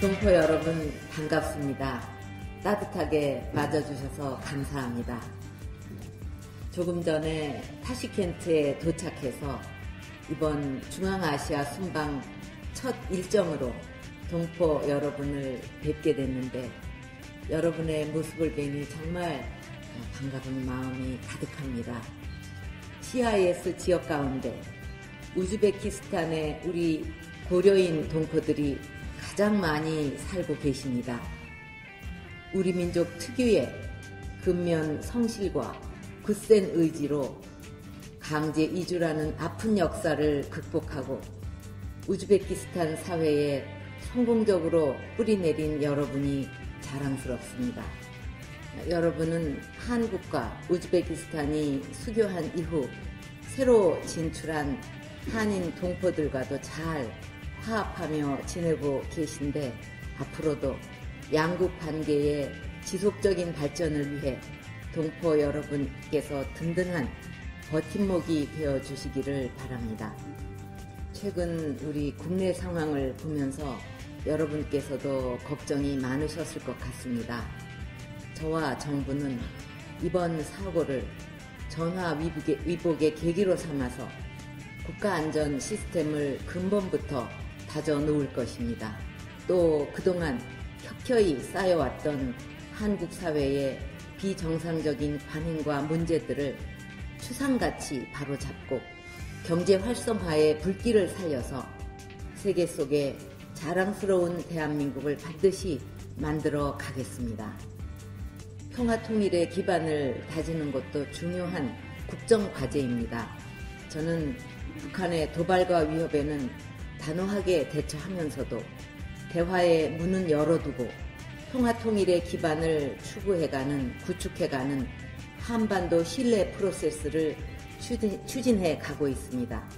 동포 여러분 반갑습니다. 따뜻하게 맞아주셔서 감사합니다. 조금 전에 타시켄트에 도착해서 이번 중앙아시아 순방 첫 일정으로 동포 여러분을 뵙게 됐는데 여러분의 모습을 뵈니 정말 반가운 마음이 가득합니다. CIS 지역 가운데 우즈베키스탄의 우리 고려인 동포들이 가장 많이 살고 계십니다. 우리 민족 특유의 근면 성실과 굳센 의지로 강제 이주라는 아픈 역사를 극복하고 우즈베키스탄 사회에 성공적으로 뿌리내린 여러분이 자랑스럽습니다. 여러분은 한국과 우즈베키스탄이 수교한 이후 새로 진출한 한인 동포들과도 잘 화합하며 지내고 계신데 앞으로도 양국 관계의 지속적인 발전을 위해 동포 여러분께서 든든한 버팀목이 되어 주시기를 바랍니다. 최근 우리 국내 상황을 보면서 여러분께서도 걱정이 많으셨을 것 같습니다. 저와 정부는 이번 사고를 전화 위복의, 계기로 삼아서 국가 안전 시스템을 근본부터 다져 놓을 것입니다. 또 그동안 켜켜이 쌓여왔던 한국 사회의 비정상적인 관행과 문제들을 추상같이 바로잡고 경제 활성화의 불길을 살려서 세계 속에 자랑스러운 대한민국을 반드시 만들어 가겠습니다. 평화 통일의 기반을 다지는 것도 중요한 국정 과제입니다. 저는 북한의 도발과 위협에는 단호하게 대처하면서도 대화의 문은 열어두고 평화 통일의 기반을 추구해가는 구축해가는 한반도 신뢰 프로세스를 추진해 가고 있습니다.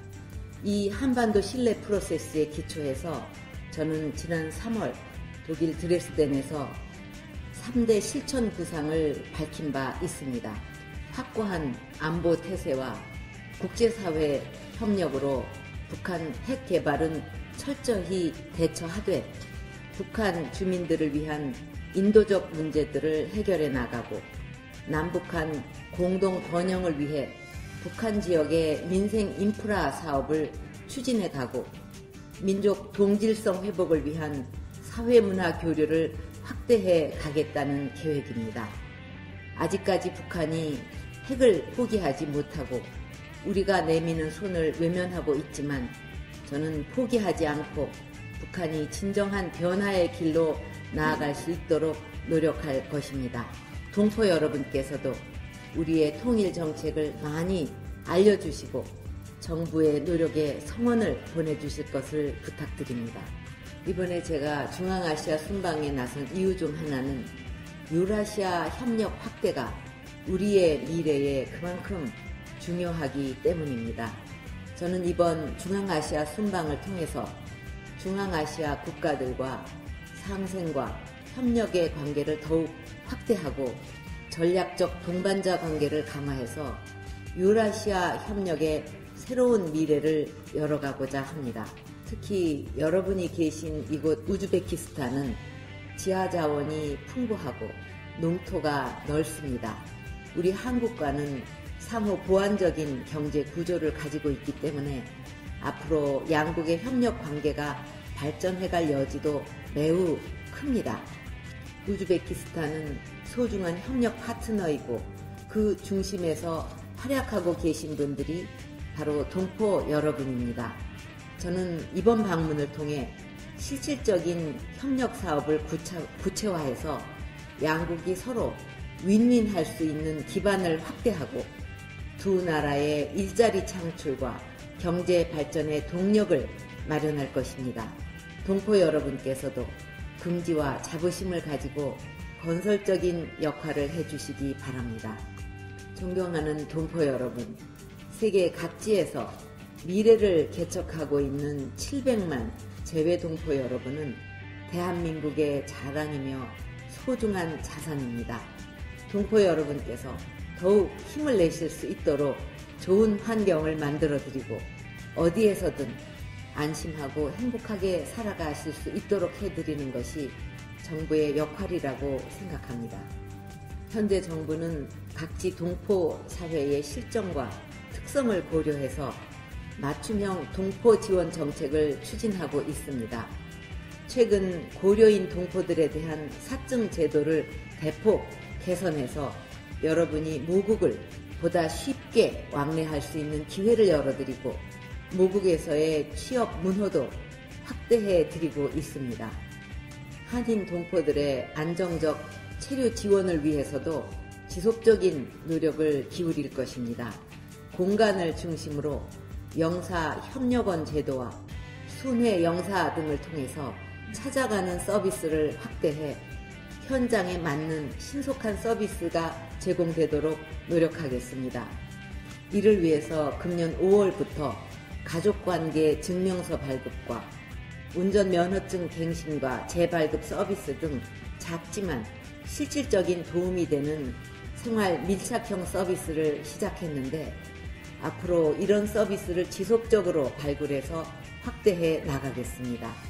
이 한반도 신뢰 프로세스에 기초해서 저는 지난 3월 독일 드레스덴에서 3대 실천 구상을 밝힌 바 있습니다. 확고한 안보 태세와 국제사회 협력으로 북한 핵 개발은 철저히 대처하되 북한 주민들을 위한 인도적 문제들을 해결해 나가고 남북한 공동 번영을 위해 북한 지역의 민생 인프라 사업을 추진해 가고 민족 동질성 회복을 위한 사회문화 교류를 확대해 가겠다는 계획입니다. 아직까지 북한이 핵을 포기하지 못하고 우리가 내미는 손을 외면하고 있지만 저는 포기하지 않고 북한이 진정한 변화의 길로 나아갈 수 있도록 노력할 것입니다. 동포 여러분께서도 우리의 통일 정책을 많이 알려주시고 정부의 노력에 성원을 보내주실 것을 부탁드립니다. 이번에 제가 중앙아시아 순방에 나선 이유 중 하나는 유라시아 협력 확대가 우리의 미래에 그만큼 중요하기 때문입니다. 저는 이번 중앙아시아 순방을 통해서 중앙아시아 국가들과 상생과 협력의 관계를 더욱 확대하고 전략적 동반자 관계를 강화해서 유라시아 협력의 새로운 미래를 열어가고자 합니다. 특히 여러분이 계신 이곳 우즈베키스탄은 지하 자원이 풍부하고 농토가 넓습니다. 우리 한국과는 상호 보완적인 경제 구조를 가지고 있기 때문에 앞으로 양국의 협력 관계가 발전해갈 여지도 매우 큽니다. 우즈베키스탄은 소중한 협력 파트너이고 그 중심에서 활약하고 계신 분들이 바로 동포 여러분입니다. 저는 이번 방문을 통해 실질적인 협력 사업을 구체화해서 양국이 서로 윈윈할 수 있는 기반을 확대하고 두 나라의 일자리 창출과 경제 발전의 동력을 마련할 것입니다. 동포 여러분께서도 긍지와 자부심을 가지고 건설적인 역할을 해주시기 바랍니다. 존경하는 동포 여러분, 세계 각지에서 미래를 개척하고 있는 700만 재외 동포 여러분은 대한민국의 자랑이며 소중한 자산입니다. 동포 여러분께서 더욱 힘을 내실 수 있도록 좋은 환경을 만들어 드리고 어디에서든 안심하고 행복하게 살아가실 수 있도록 해드리는 것이 정부의 역할이라고 생각합니다. 현재 정부는 각지 동포 사회의 실정과 특성을 고려해서 맞춤형 동포 지원 정책을 추진하고 있습니다. 최근 고려인 동포들에 대한 사증 제도를 대폭 개선해서 여러분이 모국을 보다 쉽게 왕래할 수 있는 기회를 열어드리고 모국에서의 취업 문호도 확대해 드리고 있습니다. 한인 동포들의 안정적 체류 지원을 위해서도 지속적인 노력을 기울일 것입니다. 공간을 중심으로 영사 협력원 제도와 순회 영사 등을 통해서 찾아가는 서비스를 확대해 현장에 맞는 신속한 서비스가 제공되도록 노력하겠습니다. 이를 위해서 금년 5월부터 가족관계 증명서 발급과 운전면허증 갱신과 재발급 서비스 등 작지만 실질적인 도움이 되는 생활 밀착형 서비스를 시작했는데 앞으로 이런 서비스를 지속적으로 발굴해서 확대해 나가겠습니다.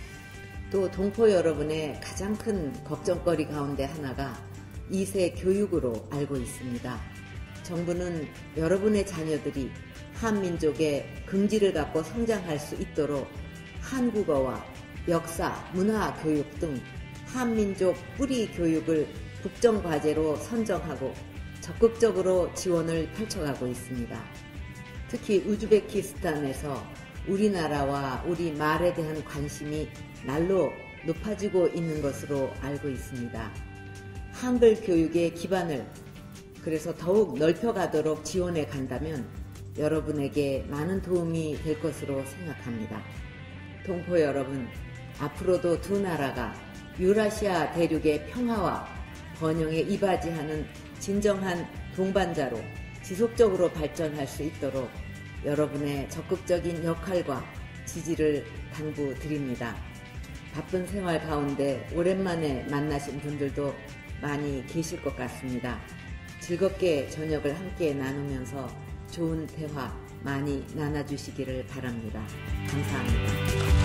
또 동포 여러분의 가장 큰 걱정거리 가운데 하나가 2세 교육으로 알고 있습니다. 정부는 여러분의 자녀들이 한민족의 긍지를 갖고 성장할 수 있도록 한국어와 역사, 문화 교육 등 한민족 뿌리 교육을 국정과제로 선정하고 적극적으로 지원을 펼쳐가고 있습니다. 특히 우즈베키스탄에서 우리나라와 우리 말에 대한 관심이 날로 높아지고 있는 것으로 알고 있습니다. 한글 교육의 기반을 그래서 더욱 넓혀가도록 지원해 간다면 여러분에게 많은 도움이 될 것으로 생각합니다. 동포 여러분, 앞으로도 두 나라가 유라시아 대륙의 평화와 번영에 이바지하는 진정한 동반자로 지속적으로 발전할 수 있도록 여러분의 적극적인 역할과 지지를 당부드립니다. 바쁜 생활 가운데 오랜만에 만나신 분들도 많이 계실 것 같습니다. 즐겁게 저녁을 함께 나누면서 좋은 대화 많이 나눠주시기를 바랍니다. 감사합니다.